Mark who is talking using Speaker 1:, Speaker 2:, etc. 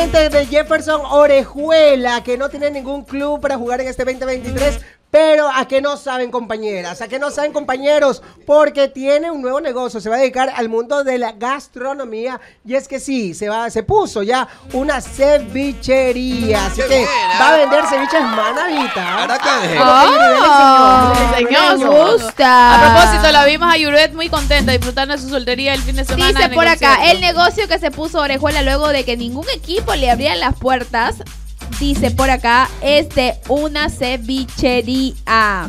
Speaker 1: justamente de Jefferson Orejuela, que no tiene ningún club para jugar en este 2023. Pero a que no saben compañeras, a que no saben compañeros, porque tiene un nuevo negocio, se va a dedicar al mundo de la gastronomía y es que sí, se va, se puso ya una cevichería, así
Speaker 2: Qué
Speaker 1: que va a
Speaker 2: ¿ah?
Speaker 1: vender ceviches manavita.
Speaker 3: ¡Oh! Nos gusta.
Speaker 4: A propósito, la vimos a Yuret muy contenta disfrutando de su soltería el fin de semana.
Speaker 3: Dice por acá,
Speaker 4: concierto.
Speaker 3: el negocio que se puso Orejuela luego de que ningún equipo le abría las puertas, dice por acá, es de una cevichería.